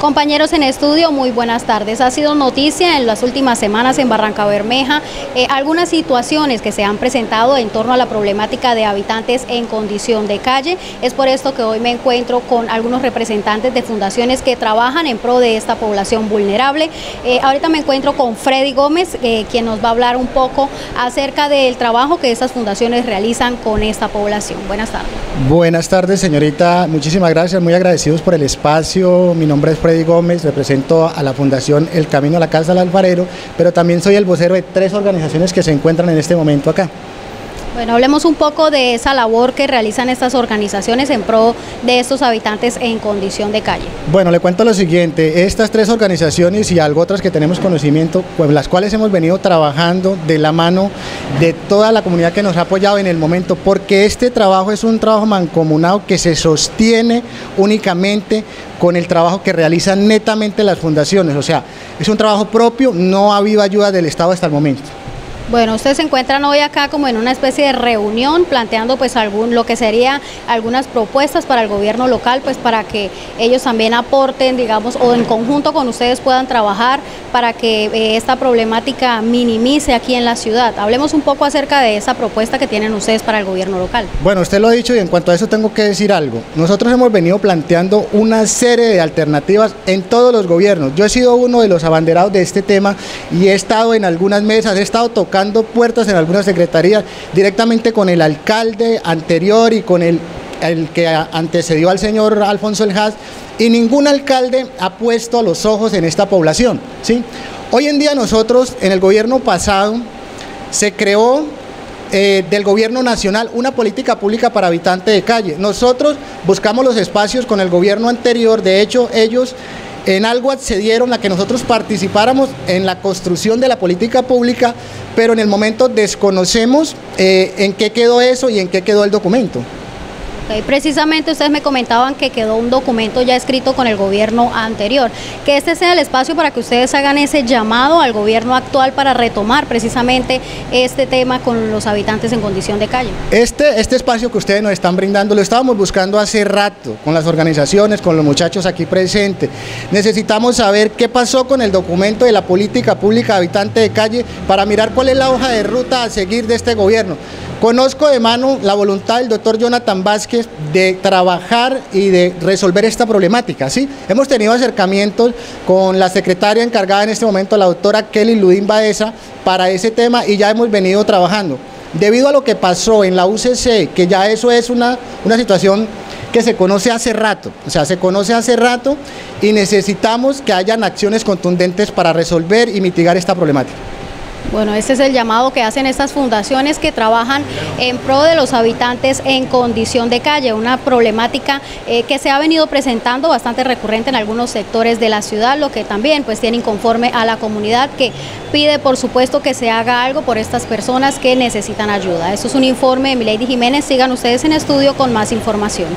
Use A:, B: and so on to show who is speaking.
A: Compañeros en estudio, muy buenas tardes. Ha sido noticia en las últimas semanas en Barranca Bermeja eh, algunas situaciones que se han presentado en torno a la problemática de habitantes en condición de calle. Es por esto que hoy me encuentro con algunos representantes de fundaciones que trabajan en pro de esta población vulnerable. Eh, ahorita me encuentro con Freddy Gómez, eh, quien nos va a hablar un poco acerca del trabajo que estas fundaciones realizan con esta población. Buenas tardes.
B: Buenas tardes, señorita. Muchísimas gracias. Muy agradecidos por el espacio. Mi nombre es Freddy Gómez, represento a la Fundación El Camino a la Casa del Alfarero, pero también soy el vocero de tres organizaciones que se encuentran en este momento acá.
A: Bueno, hablemos un poco de esa labor que realizan estas organizaciones en pro de estos habitantes en condición de calle.
B: Bueno, le cuento lo siguiente, estas tres organizaciones y algo otras que tenemos conocimiento, con las cuales hemos venido trabajando de la mano de toda la comunidad que nos ha apoyado en el momento, porque este trabajo es un trabajo mancomunado que se sostiene únicamente con el trabajo que realizan netamente las fundaciones, o sea, es un trabajo propio, no ha habido ayuda del Estado hasta el momento.
A: Bueno, ustedes se encuentran hoy acá como en una especie de reunión planteando pues algún lo que sería algunas propuestas para el gobierno local pues para que ellos también aporten, digamos, o en conjunto con ustedes puedan trabajar para que eh, esta problemática minimice aquí en la ciudad. Hablemos un poco acerca de esa propuesta que tienen ustedes para el gobierno local.
B: Bueno, usted lo ha dicho y en cuanto a eso tengo que decir algo. Nosotros hemos venido planteando una serie de alternativas en todos los gobiernos. Yo he sido uno de los abanderados de este tema y he estado en algunas mesas, he estado tocando puertas en algunas secretarías directamente con el alcalde anterior y con el, el que antecedió al señor Alfonso El Haas y ningún alcalde ha puesto los ojos en esta población. ¿sí? Hoy en día nosotros, en el gobierno pasado, se creó eh, del gobierno nacional una política pública para habitantes de calle. Nosotros buscamos los espacios con el gobierno anterior, de hecho ellos en algo accedieron a que nosotros participáramos en la construcción de la política pública, pero en el momento desconocemos eh, en qué quedó eso y en qué quedó el documento.
A: Precisamente ustedes me comentaban que quedó un documento ya escrito con el gobierno anterior. Que este sea el espacio para que ustedes hagan ese llamado al gobierno actual para retomar precisamente este tema con los habitantes en condición de calle.
B: Este, este espacio que ustedes nos están brindando lo estábamos buscando hace rato con las organizaciones, con los muchachos aquí presentes. Necesitamos saber qué pasó con el documento de la política pública habitante de calle para mirar cuál es la hoja de ruta a seguir de este gobierno. Conozco de mano la voluntad del doctor Jonathan Vázquez de trabajar y de resolver esta problemática. ¿sí? Hemos tenido acercamientos con la secretaria encargada en este momento, la doctora Kelly Ludín Baeza, para ese tema y ya hemos venido trabajando. Debido a lo que pasó en la UCC, que ya eso es una, una situación que se conoce hace rato, o sea, se conoce hace rato y necesitamos que hayan acciones contundentes para resolver y mitigar esta problemática.
A: Bueno, este es el llamado que hacen estas fundaciones que trabajan en pro de los habitantes en condición de calle, una problemática eh, que se ha venido presentando bastante recurrente en algunos sectores de la ciudad, lo que también pues tiene inconforme a la comunidad que pide por supuesto que se haga algo por estas personas que necesitan ayuda. Esto es un informe de Milady Jiménez, sigan ustedes en estudio con más información.